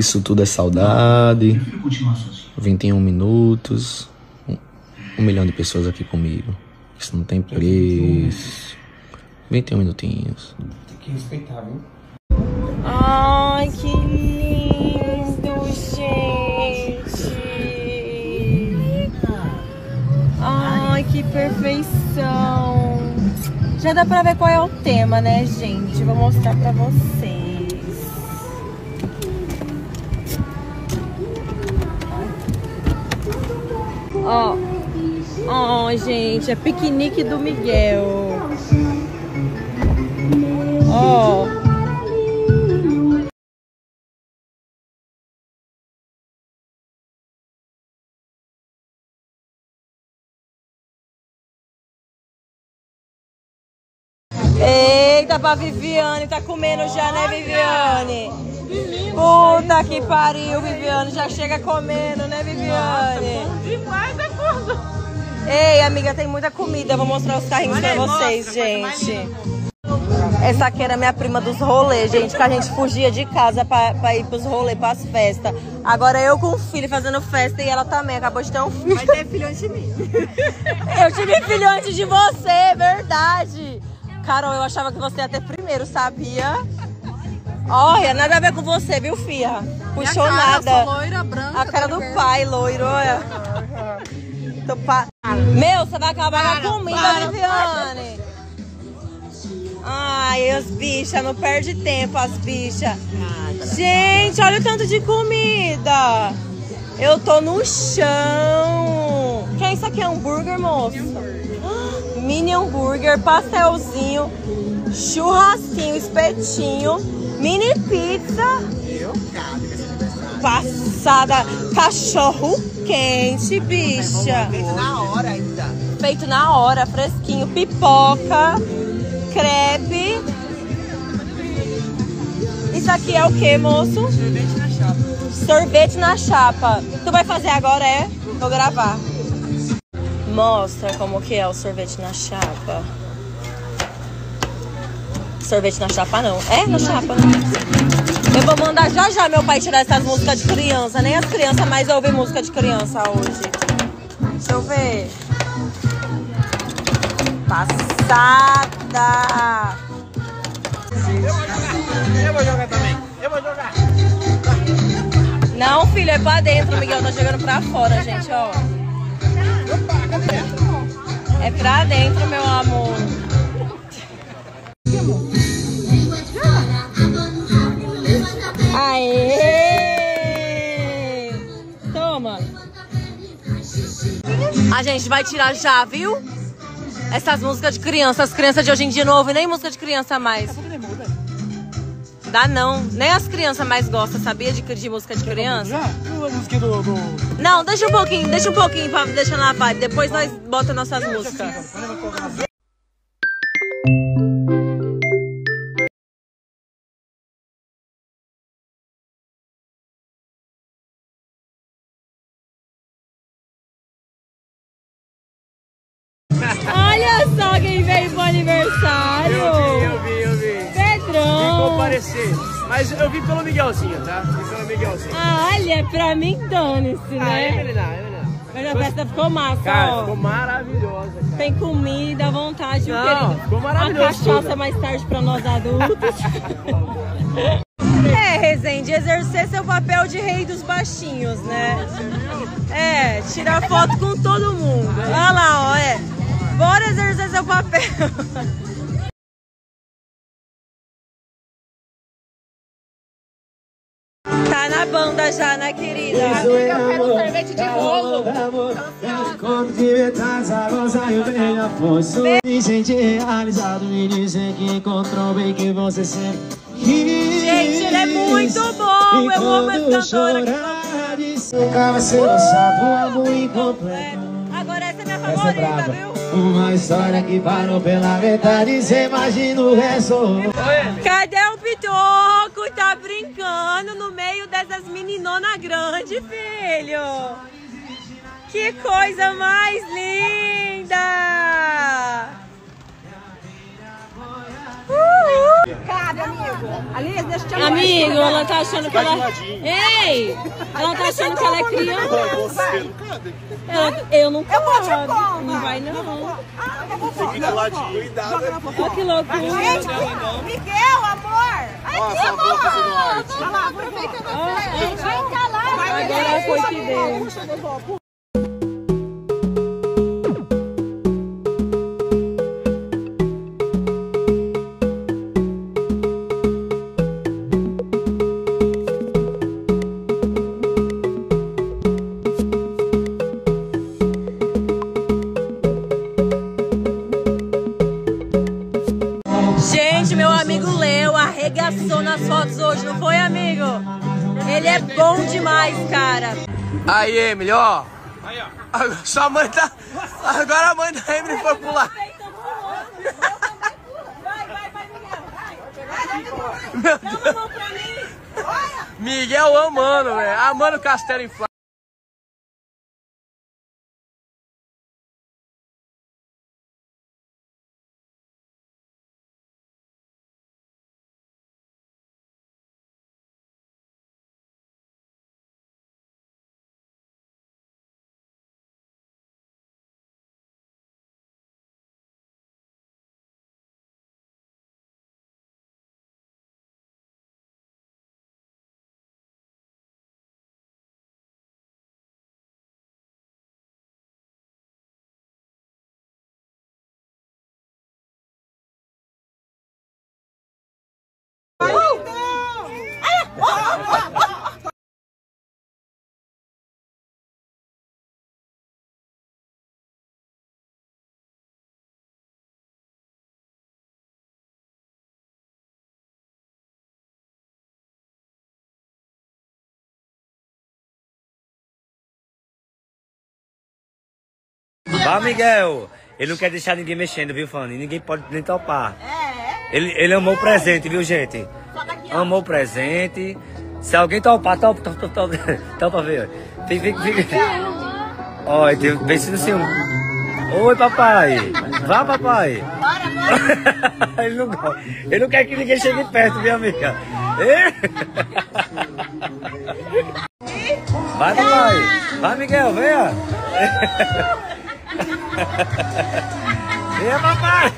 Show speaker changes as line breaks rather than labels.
Isso tudo é saudade. 21 minutos. Um, um milhão de pessoas aqui comigo. Isso não tem preço. 21 minutinhos.
Tem que respeitar, viu?
Ai, que lindo, gente. Ai, que perfeição. Já dá pra ver qual é o tema, né, gente? Vou mostrar pra vocês. Ó. Ó, gente, é piquenique do Miguel. Ó. Eita, pra Viviane, tá comendo já, né, Viviane? Puta que pariu, Viviane, já chega comendo, né,
Demais.
Ei, amiga, tem muita comida, vou mostrar os carrinhos pra vocês, gente. Essa aqui era minha prima dos rolês, gente, que a gente fugia de casa pra, pra ir pros rolês, pras festas. Agora eu com o filho fazendo festa e ela também acabou de ter um filho.
Vai ter filho antes de mim.
Eu tive filho antes de você, verdade. Carol, eu achava que você ia ter primeiro, sabia? Olha, nada a ver com você, viu, filha? Puxou
cara,
nada.
eu sou loira, branca,
a cara do
cabelo
pai, loiro, olha. Pa... Meu, você vai acabar com a comida,
para,
Viviane. Ai, as bichas, não perde tempo, as bichas. Gente, olha o tanto de comida. Eu tô no chão. Que é isso aqui? É hambúrguer, moço? Mini hambúrguer, pastelzinho, churrasquinho, espetinho, mini pizza. Passada, cachorro quente, bicha.
Na hora ainda.
Feito na hora, fresquinho, pipoca, crepe. Isso aqui é o que, moço?
Sorvete na chapa.
Sorvete na chapa. Tu vai fazer agora, é? Vou gravar. Mostra como que é o sorvete na chapa. Sorvete na chapa não. É na chapa? Eu vou mandar já já meu pai tirar essas músicas de criança. Nem as crianças mais ouvem música de criança hoje. Deixa eu ver. Passada.
Eu vou jogar também. Eu vou jogar.
Não, filho, é pra dentro. O Miguel tá jogando pra fora, gente, ó. É pra dentro, meu amor. Gente vai tirar já, viu? Essas músicas de criança. As crianças de hoje em dia não ouvem nem música de criança mais. Dá não. Nem as crianças mais gostam, sabia? De, de música de criança.
Já? A música do. do...
Não, deixa um pouquinho, deixa um pouquinho pra deixar na vibe. Depois nós bota nossas músicas. Aniversário.
Eu vi, eu vi, eu vi. Vim
Pedrão.
comparecer. Mas eu vi pelo Miguelzinho, tá? Vi pelo Miguelzinho.
Ah, olha, pra mim dane-se,
Ah, é,
né?
menina, é, menina.
Mas a festa ficou massa,
Cara,
ó.
ficou maravilhosa, cara.
Tem comida à vontade, viu,
Não,
querido?
ficou maravilhoso
A cachaça
tudo.
mais tarde pra nós adultos. é, Rezende, exercer seu papel de rei dos baixinhos, né? É, tirar foto com todo mundo. Olha lá, ó, é. Bora exercer seu papel. Tá na banda já, né, querida?
Eu quero sorvete de rolo.
Como de metades a gozar e o brilho afonso. Me senti realizado, me dizer que encontrou bem que você sempre quis.
Gente, ele é muito bom, eu amo
de secar, você não sabe o amor
É,
incompleto
agora essa é minha
é
favorita, viu?
Uma história que parou pela metade, cê imagina o resto
Cadê o Pitoco? Tá brincando no meio dessas meninona grande, filho. Que coisa mais linda!
Amigo. Deixa eu te
Amigo, ela tá achando que ela. Ei! Ela tá achando que ela é criança. Ela- eu não
Eu vou te
paro.
pôr,
Não vai, não.
Ah, eu vou pôr. Vou pôr.
Olha que loucura.
Gente, Miguel, amor. Aqui, amor. Olha lá, aproveita você. Vai lá. Vai,
Agora foi que deu. Nas fotos hoje, não foi, amigo? Ele é bom demais, cara.
Aí, Emily, ó. Agora, sua mãe tá. Agora a mãe da Emily foi pular. Meu Deus. Miguel amando, velho. Amando o castelo inflável.
Vá, Miguel. Ele não quer deixar ninguém mexendo, viu, Fanny? Ninguém pode nem topar. Ele, ele amou o presente, viu, gente? Amou o presente. Se alguém topar, topa, topa, topa, topa, ver. Fica, fica, fica. Olha, tem, pensa ciúme. Oi, papai. Vá, papai. ele, não, ele não quer que ninguém chegue perto, minha amiga. Vai, papai. Vai, Miguel, venha. Venha, papai.